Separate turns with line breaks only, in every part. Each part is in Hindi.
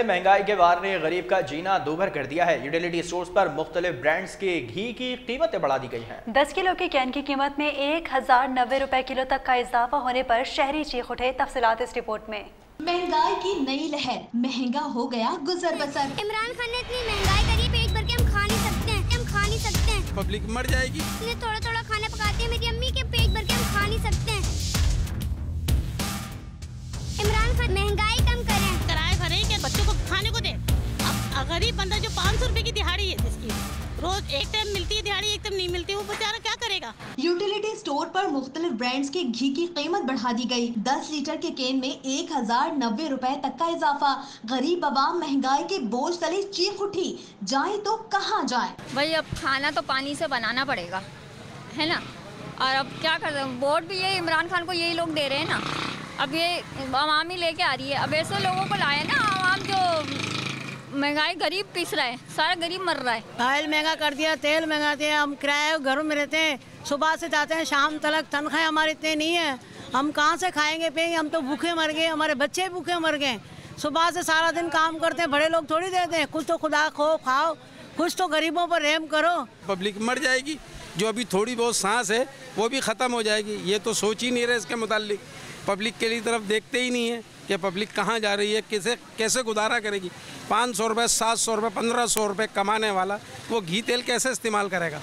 महँगाई के वार ने गरीब का जीना दोभर कर दिया है। यूटिलिटी स्टोर्स पर मुख्तलिफ़ ब्रांड्स के घी की कीमतें बढ़ा दी गई हैं।
दस किलो के कैन की कीमत में एक हज़ार नब्बे रुपए किलो तक का इजाफा होने पर शहरी चीख उठे तफसीत इस रिपोर्ट में।
महँगाई की नई लहर महँगा हो गया गुजर बसर।
इमरान खान ने इतनी महँगाई करी पेट भर के हम खा नहीं सकते हैं हम खा नहीं सकते हैं।
पब्लिक मर जाएगी।
थोड़ा थोड़ा खाना पकाते हैं मेरी अम्मी के पेट भर के हम खा नहीं सकते हैं।
गरीब बंदा जो पाँच सौ रूपए की दिहाड़ी है जिसकी रोज एक टाइम मिलती है दिहाड़ी एक टाइम नहीं मिलती वो बेचारा क्या करेगा?
यूटिलिटी स्टोर पर मुख्तलिफ़ ब्रांड्स के घी की कीमत बढ़ा दी गई। 10 लीटर के केन में एक हज़ार नब्बे रूपए तक का इजाफा। गरीब आवाम महँगाई के बोझ तले चीख उठी। जाए तो कहाँ जाए?
भाई अब खाना तो पानी से बनाना पड़ेगा। है ना? और अब क्या कर रहे वोट भी ये इमरान खान को यही लोग दे रहे हैं ना? अब ये आवाम ही लेके आ रही है। अब ऐसे लोगों को लाए ना आवाम जो महँगाई गरीब पिस रहा है सारा गरीब मर रहा है।
ऑयल महँगा कर दिया तेल महँगा दिया हम किराए घरों में रहते हैं सुबह से जाते हैं शाम तक तनख्वाहें हमारे इतने नहीं है। हम कहाँ से खाएँगे पियेंगे हम तो भूखे मर गए हमारे बच्चे भूखे मर गए। सुबह से सारा दिन काम करते हैं बड़े लोग थोड़ी देते हैं कुछ तो खुदा खो खाओ कुछ तो गरीबों पर रहम करो।
पब्लिक मर जाएगी जो अभी थोड़ी बहुत सांस है वो भी ख़त्म हो जाएगी। ये तो सोच ही नहीं रहे इसके मुतालिक। पब्लिक के लिए तरफ़ देखते ही नहीं है कि पब्लिक कहाँ जा रही है किसे कैसे गुजारा करेगी। पाँच सौ रुपये, सात सौ रुपये, पंद्रह सौ रुपये कमाने वाला, वो घी तेल कैसे इस्तेमाल करेगा?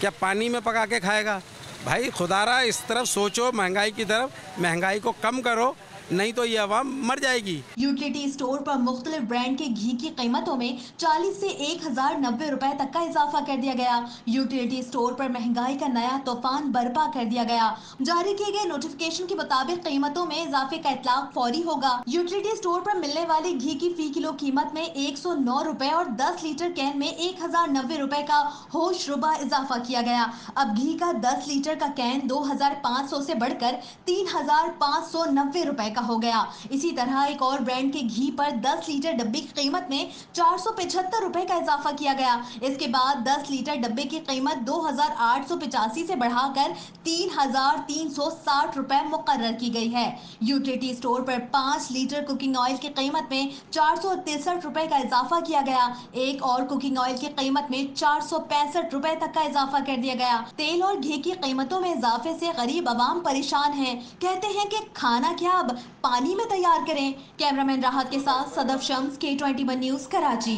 क्या पानी में पका के खाएगा? भाई, खुदारा, इस तरफ़ सोचो महँगाई की तरफ़, महँगाई को कम करो नहीं तो ये आवाम मर जाएगी।
यूटिलिटी स्टोर पर मुख्तलिफ़ ब्रांड के घी की कीमतों में 40 से एक हज़ार नब्बे रुपए तक का इजाफा कर दिया गया। यूटिलिटी स्टोर पर महँगाई का नया तूफ़ान बर्पा कर दिया गया। जारी किए गए नोटिफिकेशन के मुताबिक कीमतों में इजाफे का इतलाक फौरी होगा। यूटिलिटी स्टोर पर मिलने वाली घी की फ़ी किलो कीमत में एक सौ नौ रुपए और दस लीटर कैन में एक हज़ार नब्बे रुपए का होश रुबा इजाफा किया गया। अब घी का दस लीटर का कैन दो हज़ार पाँच सौ से बढ़कर तीन हज़ार पाँच सौ नब्बे रुपए का हो गया। इसी तरह एक और ब्रांड के घी पर 10 लीटर डब्बे की कीमत में चार सौ रुपए का इजाफा किया गया। इसके बाद 10 लीटर डब्बे की कीमत दो सौ बढ़ाकर तीन हज़ार तीन सौ साठ रुपए मुकर की गई है। यूटिलिटी स्टोर पर पाँच लीटर कुकिंग ऑयल की कीमत में चार रुपए का इजाफा किया गया। एक और कुकिंग ऑयल की कीमत में चार सौ पैंसठ रुपए तक का इजाफा कर दिया गया। तेल और घी की कीमतों में इजाफे से गरीब आवाम परेशान है। कहते हैं कि खाना क्या अब पानी में तैयार करें। कैमरामैन राहत के साथ सदफ शम्स के ट्वेंटी वन न्यूज़ कराची।